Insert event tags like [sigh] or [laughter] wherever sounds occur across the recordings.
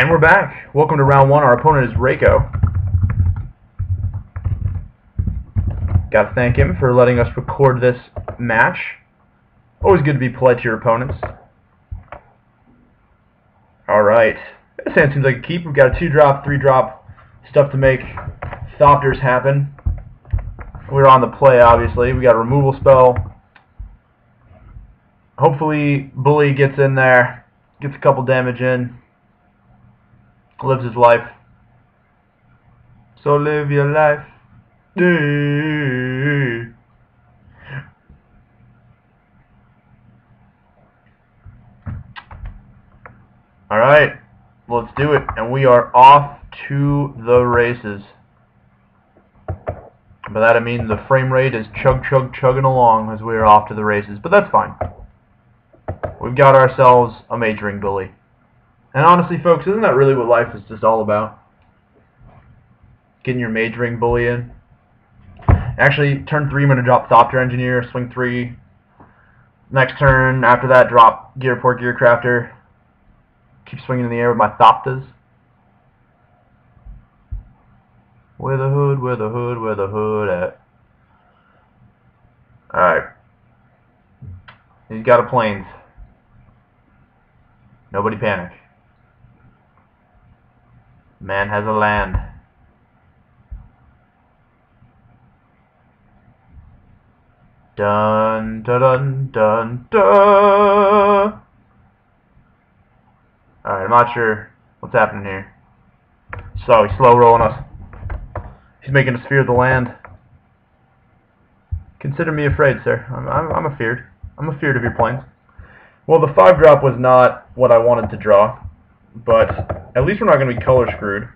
And we're back. Welcome to round one. Our opponent is Reiko. Got to thank him for letting us record this match. Always good to be polite to your opponents. Alright. This hand seems like a keep. We've got a 2-drop, 3-drop stuff to make Thopters happen. We're on the play, obviously. We got a removal spell. Hopefully, Bully gets in there, gets a couple damage in, lives his life. So live your life. Alright, let's do it. And we are off to the races. By that I mean the frame rate is chug chug chugging along as we are off to the races, but that's fine. We've got ourselves a Mage-Ring bully. And honestly, folks, isn't that really what life is just all about? Getting your Mage-Ring bully in. Actually, turn 3 I'm going to drop Thopter Engineer, swing 3. Next turn, after that, drop Ghirapur Gearcrafter. Keep swinging in the air with my Thoptas. Where the hood, where the hood, where the hood at? Alright. He's got a planes. Nobody panic. Man has a land. Dun dun dun dun dun. Alright, I'm not sure what's happening here. So he's slow rolling us. He's making us fear the land. Consider me afraid, sir. I'm, I'm, I'm afeared. I'm afeared of your planes. Well, the 5 drop was not what I wanted to draw, but at least we're not going to be color screwed.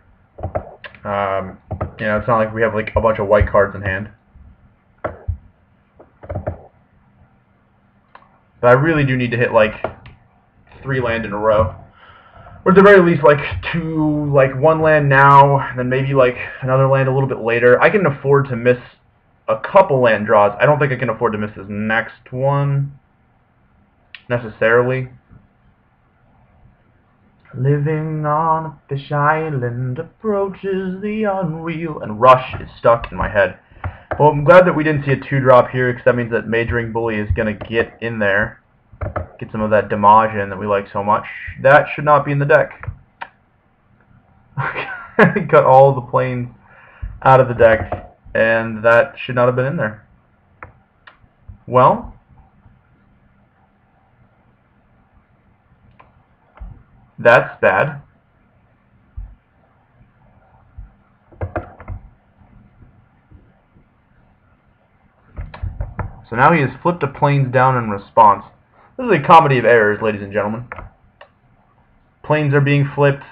Um, you know, it's not like we have like a bunch of white cards in hand. But I really do need to hit like three land in a row. Or at the very least like two, like one land now, and then maybe like another land a little bit later. I can afford to miss a couple land draws. I don't think I can afford to miss this next one necessarily. Living on a fish island approaches the unreal, and Rush is stuck in my head. Well, I'm glad that we didn't see a 2-drop here, because that means that Mage-Ring Bully is going to get in there. Get some of that damage in that we like so much. That should not be in the deck. [laughs] Cut all the planes out of the deck, and that should not have been in there. Well, That's bad. So now he has flipped the planes down in response. This is a comedy of errors, ladies and gentlemen. Planes are being flipped.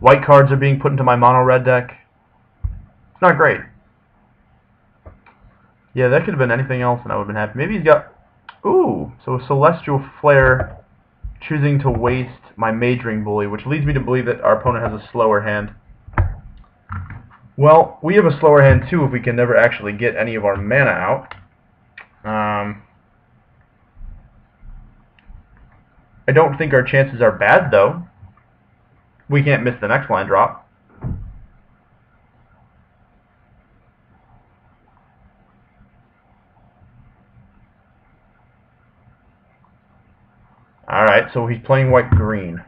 White cards are being put into my mono red deck. It's not great. Yeah, that could have been anything else and I would have been happy. Maybe he's got... Ooh, so a Celestial Flare choosing to waste my Mage-Ring bully, which leads me to believe that our opponent has a slower hand. Well, we have a slower hand too if we can never actually get any of our mana out. Um, I don't think our chances are bad, though. We can't miss the next line drop. Alright, so he's playing white-green.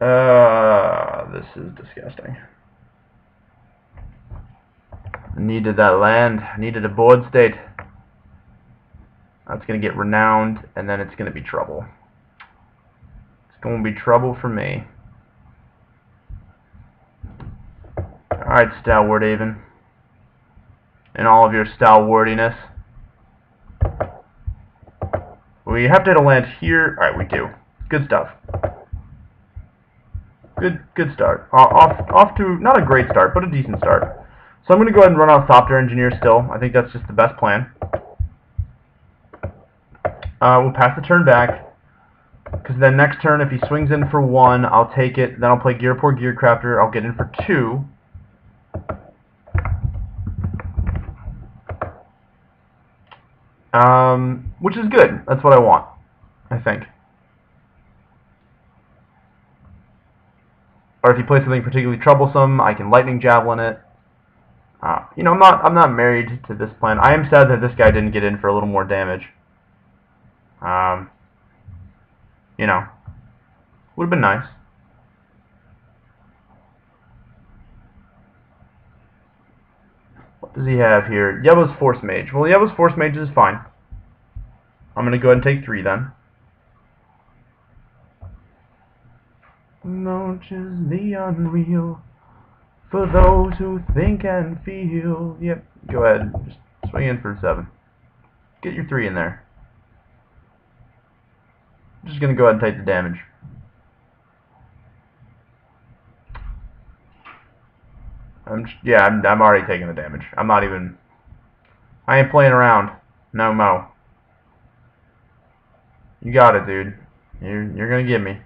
Uh, this is disgusting. Needed that land. Needed a board state. That's going to get renowned, and then it's going to be trouble. It's going to be trouble for me. Alright, Stalwart Aven. In all of your stalwartiness. We have to hit a land here. Alright, we do. Good stuff. Good good start. off, off to, not a great start, but a decent start. So I'm going to go ahead and run off Thopter Engineer still. I think that's just the best plan. Uh, we'll pass the turn back. Because then next turn, if he swings in for one, I'll take it. Then I'll play Ghirapur Gearcrafter. I'll get in for two. Um, which is good. That's what I want, I think. Or if you play something particularly troublesome, I can lightning javelin it. Uh, you know, I'm not I'm not married to this plan. I am sad that this guy didn't get in for a little more damage. Um, you know, would have been nice. Does he have here? Yeva's Force Mage. Well, Yeva's Force Mage is fine. I'm going to go ahead and take three then. Launches the unreal for those who think and feel. Yep, go ahead. Just swing in for seven. Get your three in there. Just going to go ahead and take the damage. I'm yeah, I'm, I'm already taking the damage. I'm not even... I ain't playing around. No mo. You got it, dude. You're, you're gonna get me.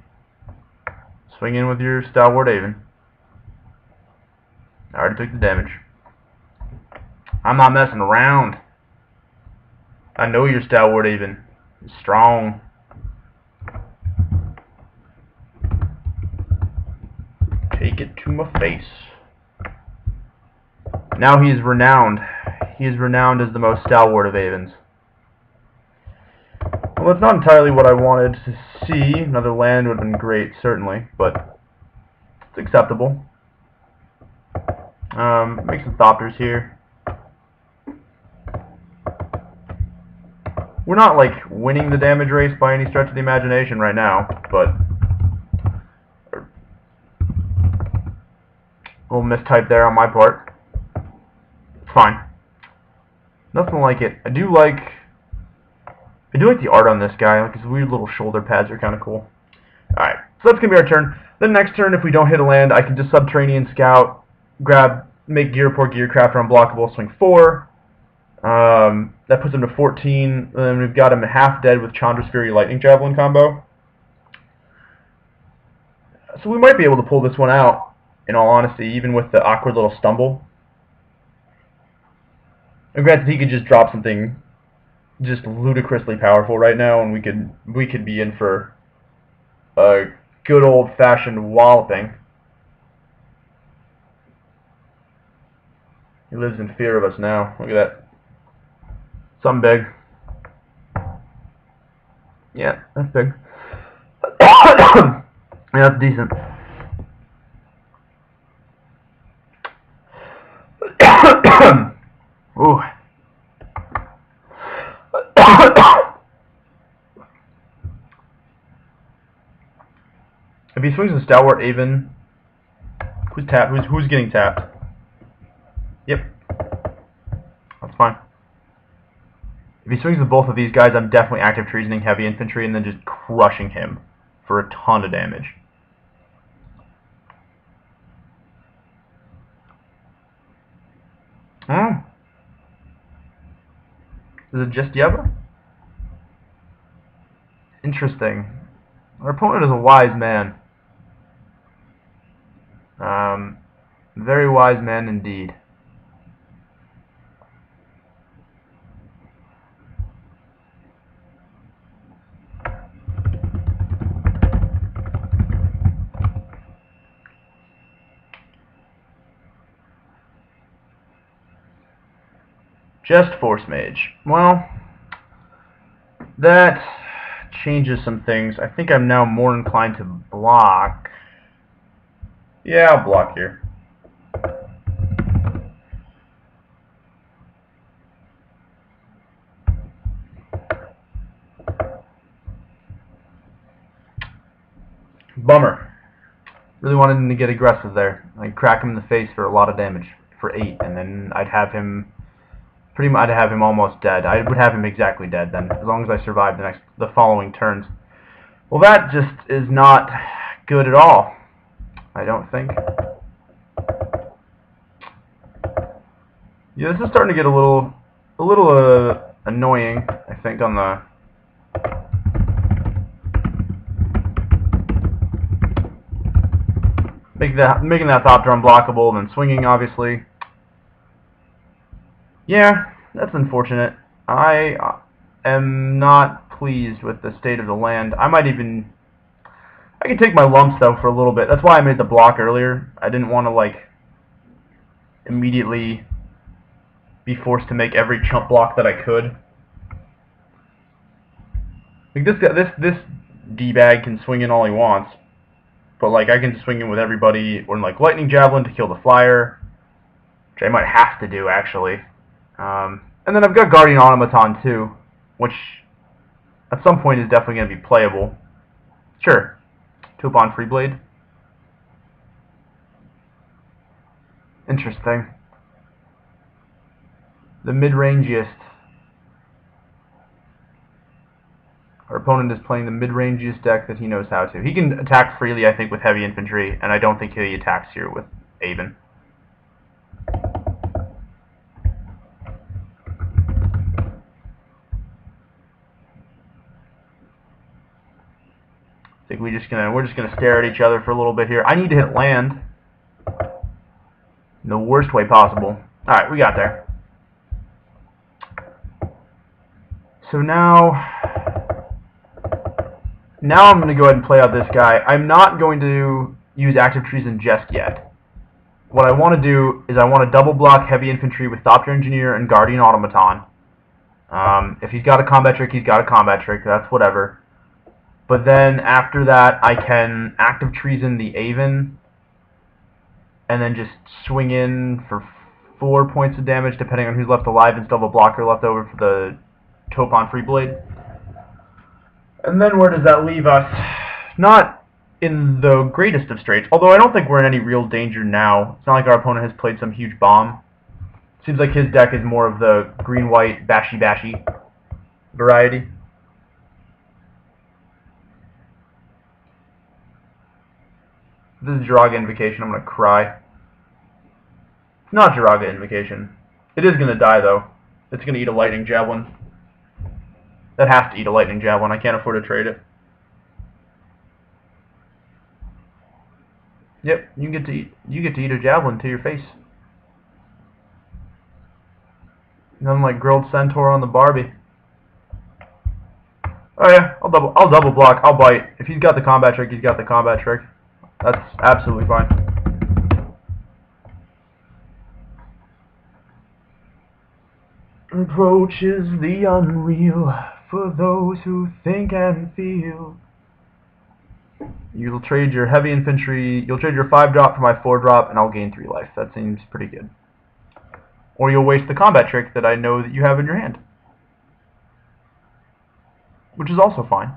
Swing in with your Stalwart Aven. I already took the damage. I'm not messing around. I know your Stalwart Aven. It's strong. Take it to my face. Now he is renowned. He is renowned as the most stalwart of Avens. Well, that's not entirely what I wanted to see. Another land would have been great, certainly, but it's acceptable. Um, make some Thopters here. We're not, like, winning the damage race by any stretch of the imagination right now, but... A little mistype there on my part fine. Nothing like it. I do like I do like the art on this guy. Like his weird little shoulder pads are kind of cool. Alright, so that's going to be our turn. Then next turn, if we don't hit a land, I can just Subterranean Scout, grab, make Ghirapur Gearcrafter unblockable, swing 4. Um, that puts him to 14. And then we've got him half dead with Chandra's Fury Lightning Javelin combo. So we might be able to pull this one out, in all honesty, even with the awkward little stumble. And granted, he could just drop something just ludicrously powerful right now, and we could we could be in for a good old-fashioned walloping. He lives in fear of us now. Look at that. Something big. Yeah, that's big. [coughs] yeah, that's decent. [coughs] [coughs] Ooh. [coughs] if he swings a Stalwart Aven, who's tapped? Who's who's getting tapped? Yep. That's fine. If he swings with both of these guys, I'm definitely active treasoning heavy infantry and then just crushing him for a ton of damage. Is it just Yeva? Interesting. Our opponent is a wise man. Um, very wise man indeed. Just Force Mage. Well, that changes some things. I think I'm now more inclined to block. Yeah, I'll block here. Bummer. Really wanted him to get aggressive there. I'd crack him in the face for a lot of damage, for 8, and then I'd have him pretty much I'd have him almost dead. I would have him exactly dead then, as long as I survive the next, the following turns. Well, that just is not good at all. I don't think. Yeah, this is starting to get a little, a little uh, annoying. I think on the. Make that, making that Thopter unblockable, and then swinging, obviously. Yeah, that's unfortunate. I uh, am not pleased with the state of the land. I might even... I can take my lumps though for a little bit. That's why I made the block earlier. I didn't want to like immediately be forced to make every chump block that I could. Like this guy, this this d bag can swing in all he wants, but like I can swing in with everybody, or like lightning javelin to kill the flyer, which I might have to do actually. Um, and then I've got guardian automaton too, which at some point is definitely going to be playable. Sure, Topon Freeblade. Interesting. The mid-rangiest. Our opponent is playing the mid-rangiest deck that he knows how to. He can attack freely, I think, with heavy infantry, and I don't think he attacks here with Aven. Think we just gonna we're just gonna stare at each other for a little bit here. I need to hit land in the worst way possible. All right, we got there. So now, now I'm going to go ahead and play out this guy. I'm not going to use Act of Treason just yet. What I want to do is I want to double block heavy infantry with Thopter Engineer and Guardian Automaton. Um, if he's got a combat trick, he's got a combat trick. That's whatever. But then after that, I can Act of Treason the Aven, and then just swing in for four points of damage, depending on who's left alive, and still have a blocker left over for the Topon Freeblade. And then where does that leave us? Not in the greatest of straits, although I don't think we're in any real danger now. It's not like our opponent has played some huge bomb. Seems like his deck is more of the green-white bashy-bashy variety. This is Joraga Invocation. I'm going to cry. It's not Joraga Invocation. It is going to die, though. It's going to eat a Lightning Javelin. That has to eat a Lightning Javelin. I can't afford to trade it. Yep, you get to eat. You get to eat a javelin to your face. Nothing like grilled centaur on the Barbie. Oh yeah, I'll double. I'll double block. I'll bite. If he's got the combat trick, he's got the combat trick. That's absolutely fine. Approaches the unreal for those who think and feel. You'll trade your heavy infantry, you'll trade your 5 drop for my 4 drop, and I'll gain 3 life. That seems pretty good. Or you'll waste the combat trick that I know that you have in your hand. Which is also fine.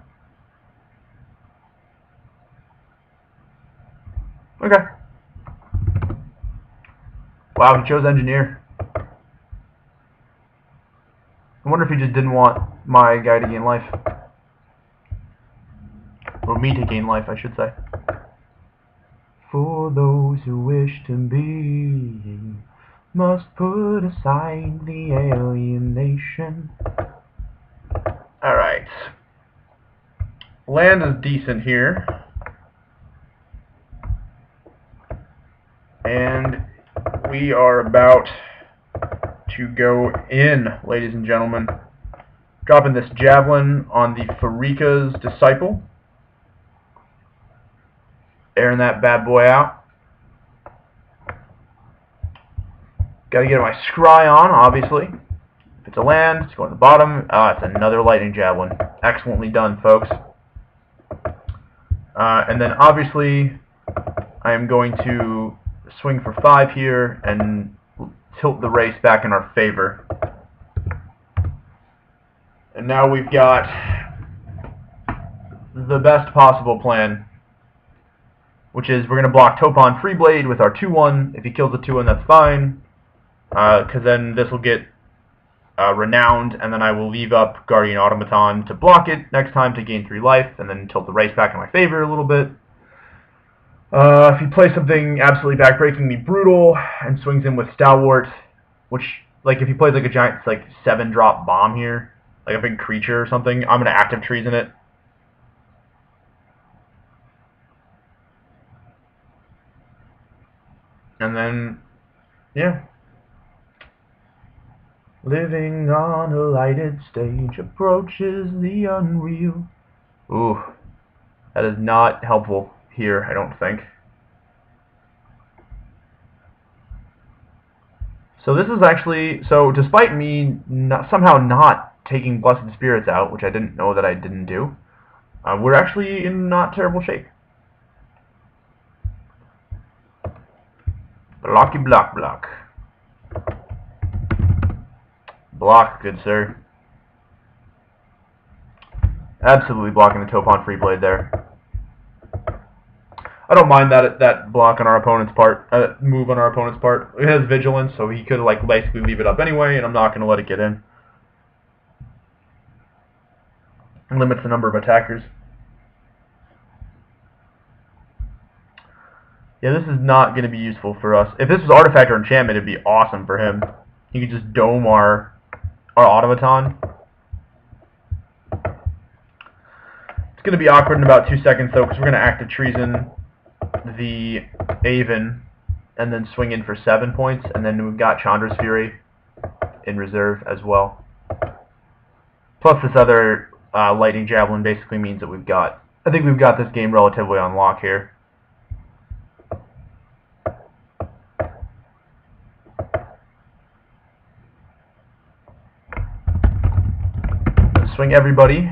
Okay. Wow, he chose engineer. I wonder if he just didn't want my guy to gain life. Or me to gain life, I should say. For those who wish to be must put aside the alienation. Alright. Land is decent here. And we are about to go in, ladies and gentlemen. Dropping this javelin on the Pharika's Disciple. Airing that bad boy out. Gotta get my scry on, obviously. If it's a land, it's going to the bottom. Ah, it's another lightning javelin. Excellently done, folks. Uh, and then obviously, I am going to swing for five here and tilt the race back in our favor. And now we've got the best possible plan which is we're going to block Topon Freeblade with our 2-1. If he kills the 2-1, that's fine, because uh, then this will get uh, renowned, and then I will leave up Guardian Automaton to block it next time to gain 3 life, and then tilt the race back in my favor a little bit. Uh, if he plays something absolutely backbreakingly brutal and swings in with Stalwart, which, like, if he plays like a giant, like, 7-drop bomb here, like a big creature or something, I'm going to Act of Treason it And then, yeah. Living on a lighted stage approaches the unreal. Ooh. That is not helpful here, I don't think. So this is actually, so despite me not, somehow not taking Blessed Spirits out, which I didn't know that I didn't do, uh, we're actually in not terrible shape. Blocky block block. Block, good sir. Absolutely blocking the Topon free blade there. I don't mind that that block on our opponent's part, uh, move on our opponent's part. It has vigilance, so he could like basically leave it up anyway, and I'm not going to let it get in. It limits the number of attackers. Yeah, this is not going to be useful for us. If this was Artifact or Enchantment, it'd be awesome for him. He could just dome our, our Automaton. It's going to be awkward in about two seconds, though, because we're going to Act of Treason the Aven and then swing in for seven points, and then we've got Chandra's Fury in reserve as well. Plus this other uh, Lightning Javelin basically means that we've got, I think we've got this game relatively on lock here. Swing everybody,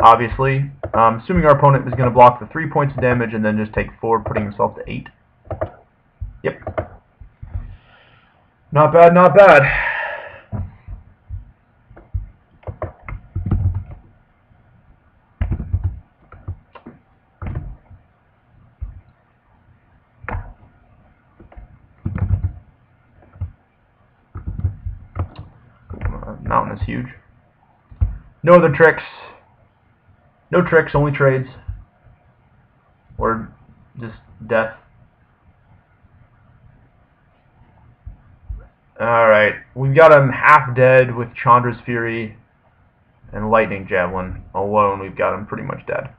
obviously. Um, assuming our opponent is going to block the three points of damage and then just take four, putting himself to eight. Yep. Not bad, not bad. Mountain is huge. No other tricks. No tricks, only trades. Or just death. Alright, we've got him half dead with Chandra's Fury and Lightning Javelin. Alone, we've got him pretty much dead.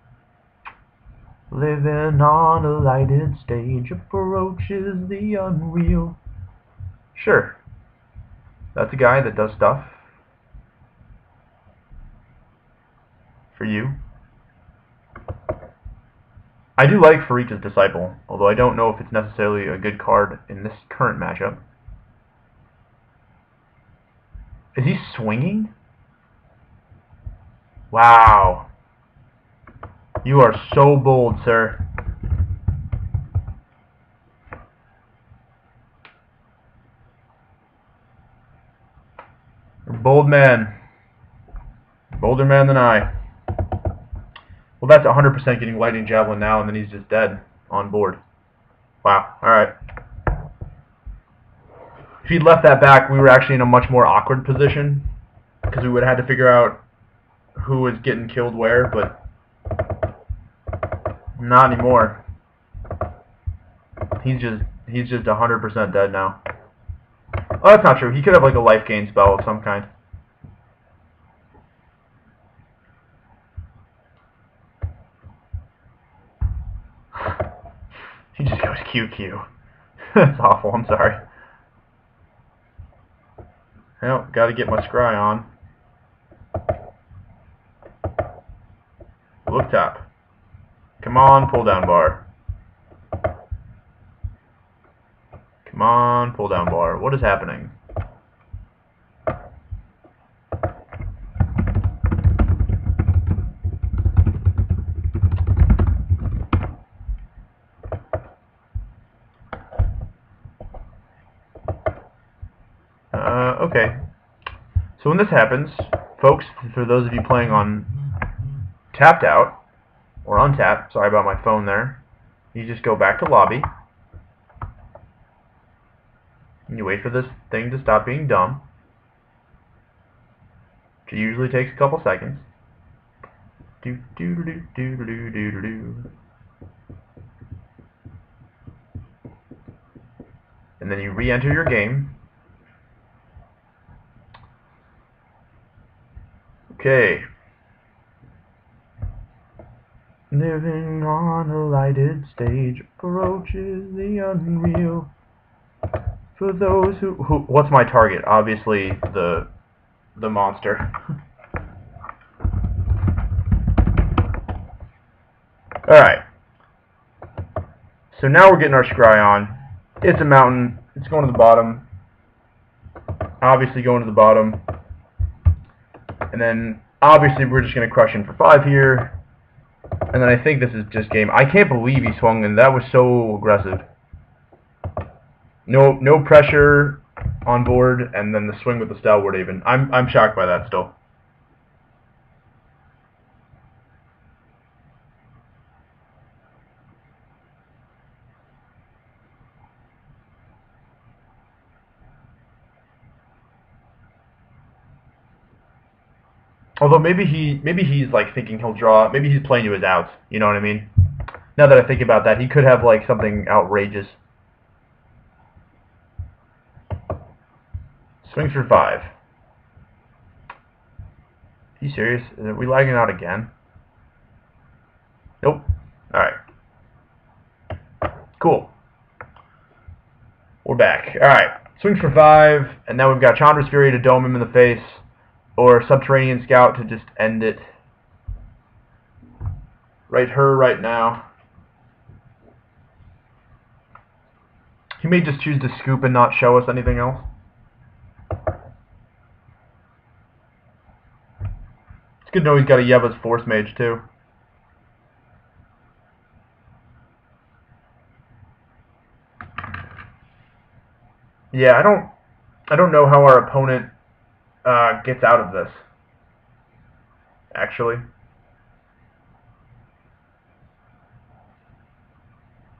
Living on a lighted stage approaches the unreal. Sure. That's a guy that does stuff. For you. I do like Pharika's Disciple, although I don't know if it's necessarily a good card in this current matchup. Is he swinging? Wow. You are so bold, sir. bold man. Bolder man than I. Well, that's 100% getting Lightning Javelin now, and then he's just dead on board. Wow. Alright. If he'd left that back, we were actually in a much more awkward position, because we would have had to figure out who was getting killed where, but not anymore. He's just he's just 100% dead now. Oh, that's not true. He could have like a life gain spell of some kind. He just goes QQ. [laughs] That's awful, I'm sorry. Well, gotta get my scry on. Look top. Come on, pull down bar. Come on, pull down bar. What is happening? when this happens, folks, for those of you playing on tapped out, or untapped, sorry about my phone there, you just go back to lobby, and you wait for this thing to stop being dumb, which usually takes a couple seconds. Do, do, do, do, do, do, do. And then you re-enter your game, Okay. Living on a lighted stage approaches the unreal. For those who, who what's my target? Obviously the the monster. [laughs] Alright. So now we're getting our scry on. It's a mountain. It's going to the bottom. Obviously going to the bottom. And then, obviously, we're just going to crush in for 5 here. And then I think this is just game. I can't believe he swung, and that was so aggressive. No, no pressure on board, and then the swing with the stalwart Aven. I'm, I'm shocked by that still. Although maybe he maybe he's like thinking he'll draw. Maybe he's playing to his outs. You know what I mean? Now that I think about that, he could have like something outrageous. Swings for five. Are you serious? Are we lagging out again? Nope. Alright. Cool. We're back. Alright. Swings for five, and now we've got Chandra's Fury to dome him in the face or Subterranean Scout to just end it. Right her right now. He may just choose to scoop and not show us anything else. It's good to know he's got a Yeva's Force Mage too. Yeah, I don't I don't know how our opponent uh, gets out of this. Actually.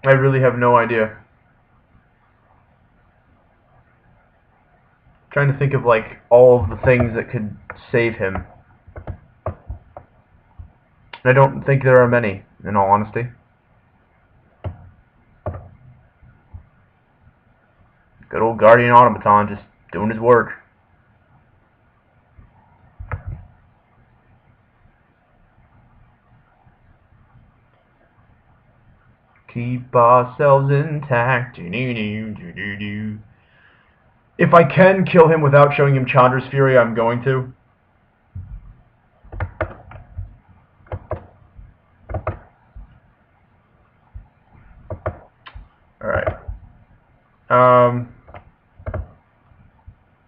I really have no idea. trying to think of like all of the things that could save him. I don't think there are many, in all honesty. Good old Guardian Automaton just doing his work. Keep ourselves intact. If I can kill him without showing him Chandra's Fury, I'm going to. Alright. Um,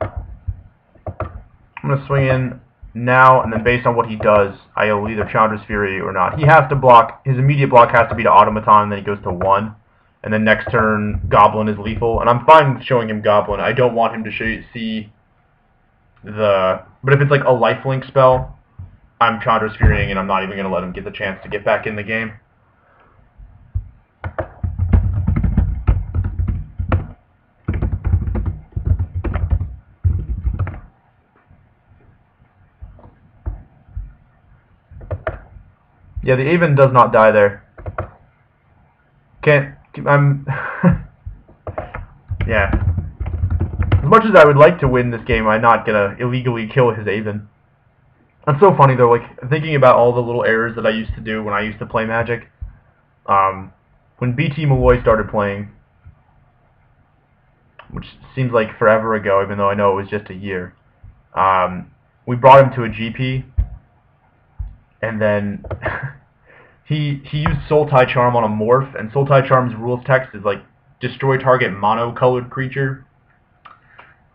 I'm going to swing in now, and then based on what he does, I'll either Chandra's Fury or not. He has to block, his immediate block has to be to Automaton, and then he goes to 1. And then next turn, Goblin is lethal. And I'm fine showing him Goblin. I don't want him to see the... But if it's like a lifelink spell, I'm Chandra's Furying, and I'm not even going to let him get the chance to get back in the game. Yeah, the Aven does not die there. Can't... I'm... [laughs] yeah. As much as I would like to win this game, I'm not gonna illegally kill his Aven. That's so funny though, like, thinking about all the little errors that I used to do when I used to play Magic. Um, when BT Malloy started playing, which seems like forever ago, even though I know it was just a year, um, we brought him to a GP, and then [laughs] he he used Sultai Charm on a morph, and Sultai Charm's rules text is like destroy target mono-colored creature.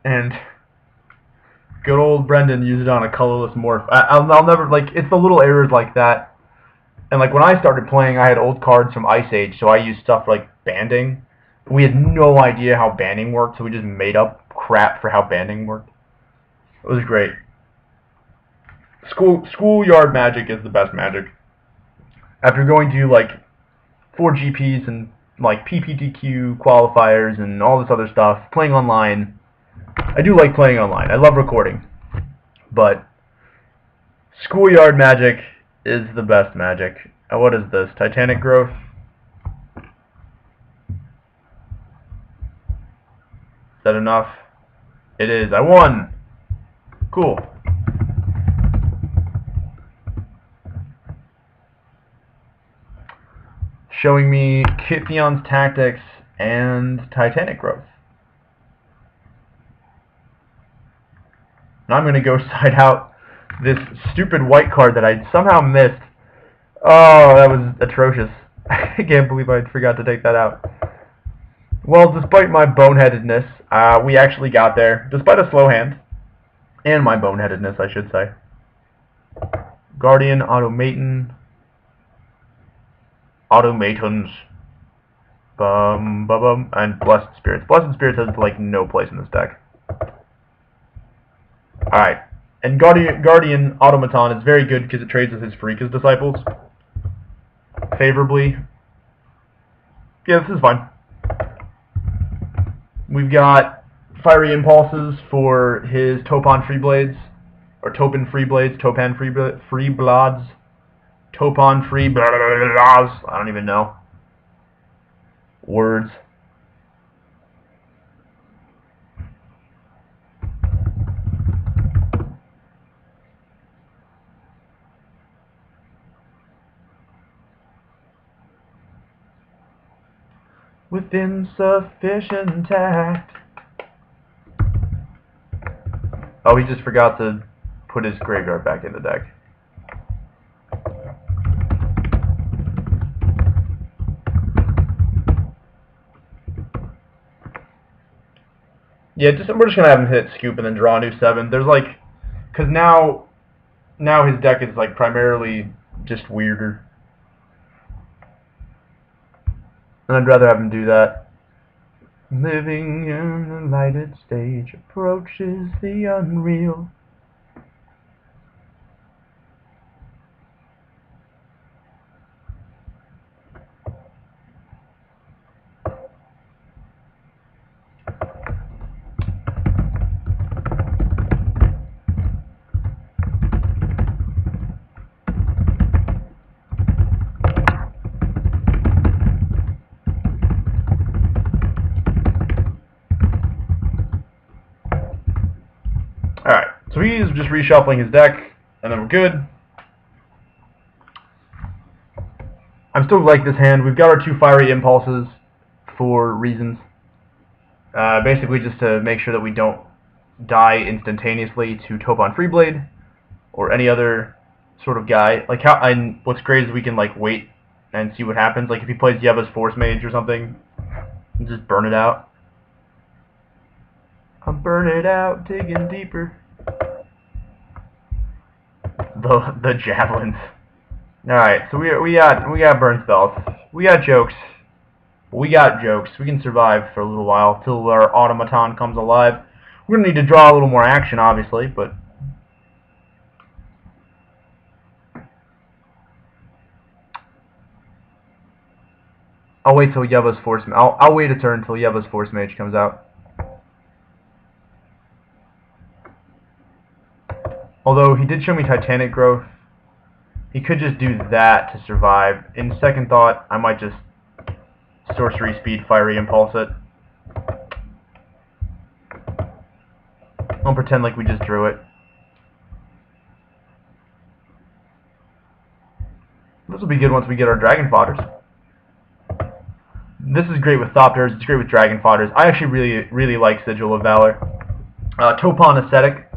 And good old Brendan used it on a colorless morph. I, will I'll never like it's the little errors like that. And like when I started playing, I had old cards from Ice Age, so I used stuff like banding. We had no idea how banding worked, so we just made up crap for how banding worked. It was great. School schoolyard magic is the best magic. After going to like four GPs and like PPTQ qualifiers and all this other stuff, playing online, I do like playing online. I love recording, but schoolyard magic is the best magic. What is this? Titanic growth. Is that enough? It is. I won. Cool. Showing me Kytheon's tactics and Titanic growth. Now I'm going to go [laughs] side out this stupid white card that I somehow missed. Oh, that was atrocious. [laughs] I can't believe I forgot to take that out. Well, despite my boneheadedness, uh, we actually got there, despite a slow hand. And my boneheadedness, I should say. Guardian, Automaton. Automatons. Bum, bum, bum. And Blessed Spirits. Blessed Spirits has, like, no place in this deck. Alright. And Guardian, Guardian Automaton is very good because it trades with his Pharika's Disciples. Favorably. Yeah, this is fine. We've got Fiery Impulses for his Topon Free Blades. Or Topin Free Blades, Topan Free, free. Topon Free blah, blah, blah, blah, I don't even know. Words. with insufficient tact. Oh, he just forgot to put his graveyard back in the deck. Yeah, just we're just gonna have him hit scoop and then draw a new seven. There's like, cause now, now his deck is like primarily just weirder. And I'd rather have him do that. Living in the lighted stage approaches the unreal. Reshuffling his deck, and then we're good. I'm still like this hand. We've got our two fiery impulses for reasons. Uh, basically just to make sure that we don't die instantaneously to Topon Freeblade or any other sort of guy. Like how and what's great is we can like wait and see what happens. Like if he plays Yeva's Force Mage or something, just burn it out. I'm burn it out, digging deeper the the javelins. All right, so we we got we got burn spells. We got jokes. We got jokes. We can survive for a little while till our automaton comes alive. We're gonna need to draw a little more action, obviously, but. I'll wait till Yeva's Force. I'll I'll wait a turn until Yeva's Force Mage comes out. Although he did show me Titanic growth, he could just do that to survive. In second thought, I might just sorcery speed fiery impulse it. I'll pretend like we just drew it. This will be good once we get our dragon fodders. This is great with Thopters, it's great with dragon fodders. I actually really, really like Sigil of Valor. Uh, Topon Ascetic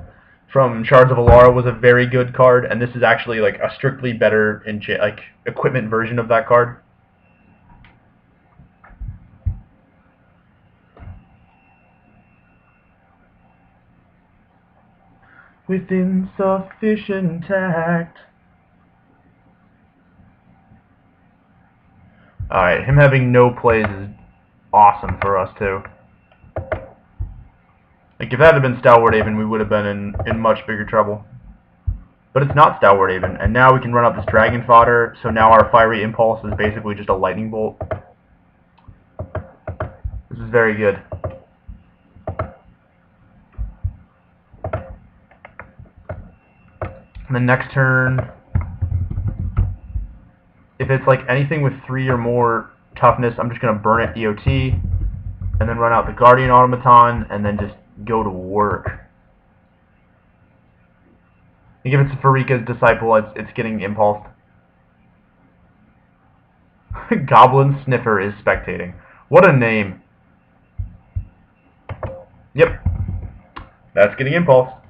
from Shards of Alara was a very good card, and this is actually like a strictly better like equipment version of that card. With insufficient tact. Alright, him having no plays is awesome for us too. Like, if that had been Stalwart Aven, we would have been in, in much bigger trouble. But it's not Stalwart Aven, and now we can run out this Dragon Fodder, so now our Fiery Impulse is basically just a Lightning Bolt. This is very good. And then next turn, if it's like anything with three or more toughness, I'm just going to burn it EOT, and then run out the Guardian Automaton, and then just go to work. Like if it's Pharika's disciple, it's, it's getting impulsed. [laughs] Goblin Sniffer is spectating. What a name. Yep. That's getting impulsed.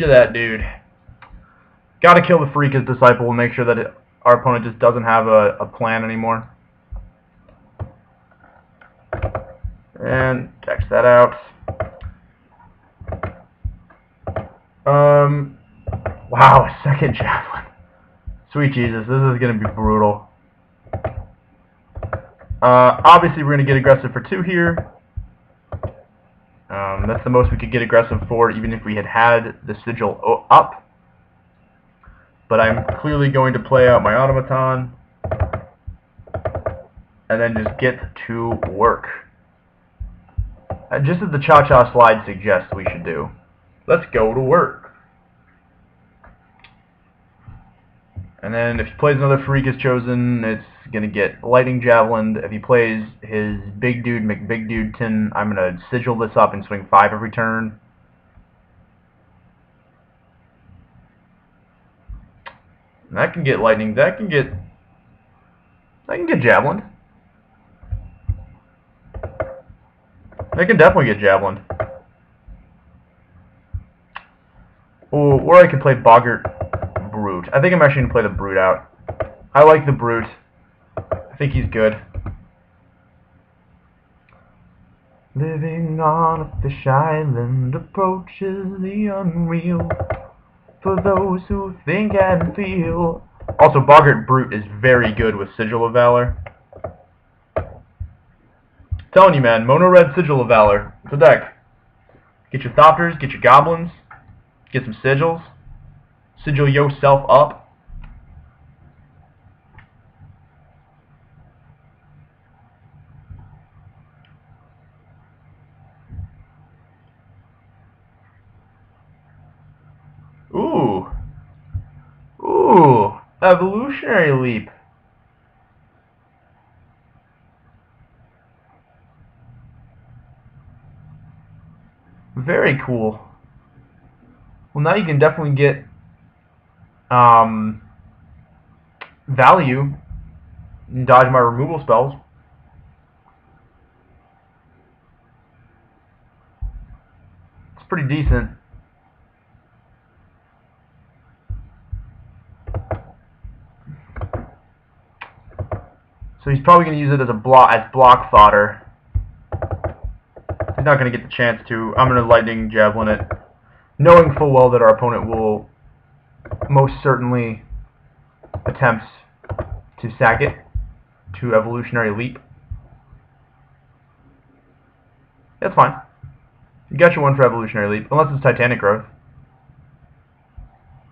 To that dude. Gotta kill the Pharika's Disciple and make sure that it, our opponent just doesn't have a, a plan anymore. And text that out. Um, wow, a second javelin. Sweet Jesus, this is going to be brutal. Uh, obviously, we're going to get aggressive for two here. Um, that's the most we could get aggressive for, even if we had had the sigil up. But I'm clearly going to play out my automaton. And then just get to work. And just as the cha-cha slide suggests we should do. Let's go to work. And then if he plays another Pharika's Chosen, it's going to get lightning javelin. If he plays his big dude McBig Dude Tin, I'm going to sigil this up and swing 5 every turn. That can get lightning. That can get that can get javelin. That can definitely get javelin. Oh, or I could play Boggart Brute. I think I'm actually going to play the Brute out. I like the Brute. I think he's good. Living on a fish island approaches the unreal for those who think and feel. Also, Boggart Brute is very good with Sigil of Valor. telling you, man, Mono Red Sigil of Valor. It's a deck. Get your Thopters, get your Goblins, get some Sigils. Sigil yourself up. Ooh. Ooh. Evolutionary leap. Very cool. Well, now you can definitely get um, value and dodge my removal spells. It's pretty decent. So he's probably going to use it as a block as block fodder. He's not going to get the chance to. I'm going to lightning javelin it, knowing full well that our opponent will most certainly attempt to sack it to evolutionary leap. That's fine. You got your one for evolutionary leap, unless it's titanic growth.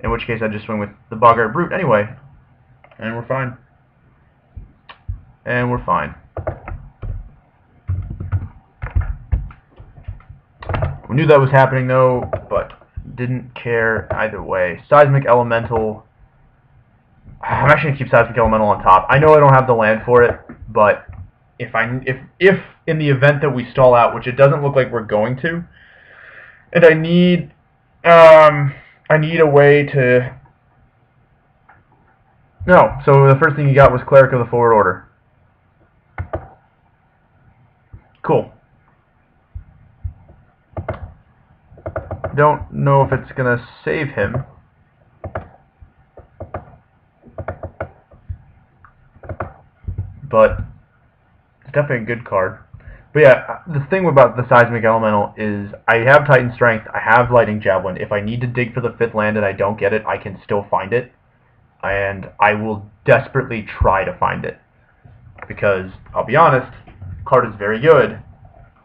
In which case I just swing with the Boggart Brute anyway. And we're fine. And we're fine. We knew that was happening though, but didn't care either way. Seismic Elemental. I'm actually gonna keep Seismic Elemental on top. I know I don't have the land for it, but if I if if in the event that we stall out, which it doesn't look like we're going to, and I need um I need a way to no. So the first thing you got was Cleric of the Forward Order. Cool. Don't know if it's going to save him. But it's definitely a good card. But yeah, the thing about the Seismic Elemental is I have Titan Strength, I have Lightning Javelin. If I need to dig for the fifth land and I don't get it, I can still find it. And I will desperately try to find it. Because, I'll be honest, card is very good,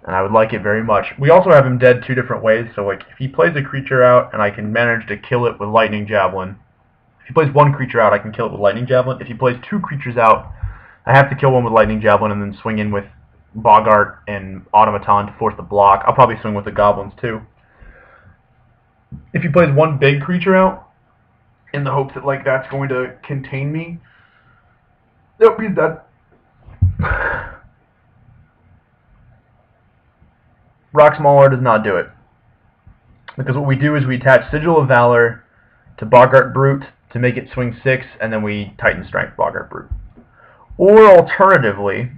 and I would like it very much. We also have him dead two different ways, so like if he plays a creature out and I can manage to kill it with Lightning Javelin, if he plays one creature out, I can kill it with Lightning Javelin. If he plays two creatures out, I have to kill one with Lightning Javelin and then swing in with Boggart and Automaton to force the block. I'll probably swing with the Goblins too. If he plays one big creature out, in the hopes that like that's going to contain me, nope, he's dead. Rock Mauler does not do it. Because what we do is we attach Sigil of Valor to Boggart Brute to make it swing 6, and then we Titan Strength Boggart Brute. Or alternatively,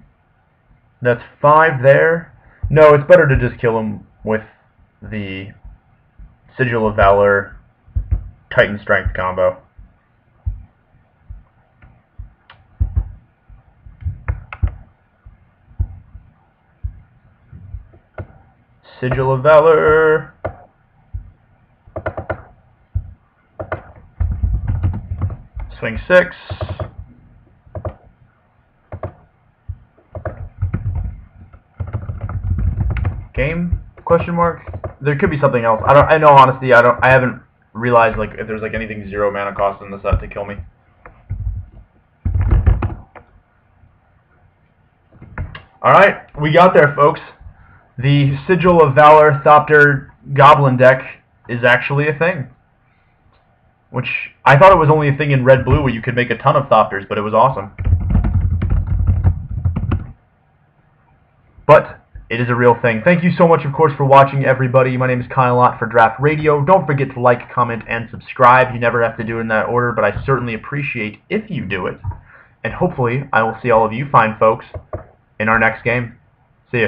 that's 5 there. No, it's better to just kill him with the Sigil of Valor Titan Strength combo. Sigil of Valor. Swing six. Game? Question mark? There could be something else. I don't. I know honestly. I don't. I haven't realized like if there's like anything zero mana cost in the set to kill me. All right, we got there, folks. The Sigil of Valor Thopter Goblin deck is actually a thing. Which, I thought it was only a thing in red-blue where you could make a ton of Thopters, but it was awesome. But, it is a real thing. Thank you so much, of course, for watching, everybody. My name is Kyle Ott for Draft Radio. Don't forget to like, comment, and subscribe. You never have to do it in that order, but I certainly appreciate if you do it. And hopefully, I will see all of you fine folks in our next game. See ya.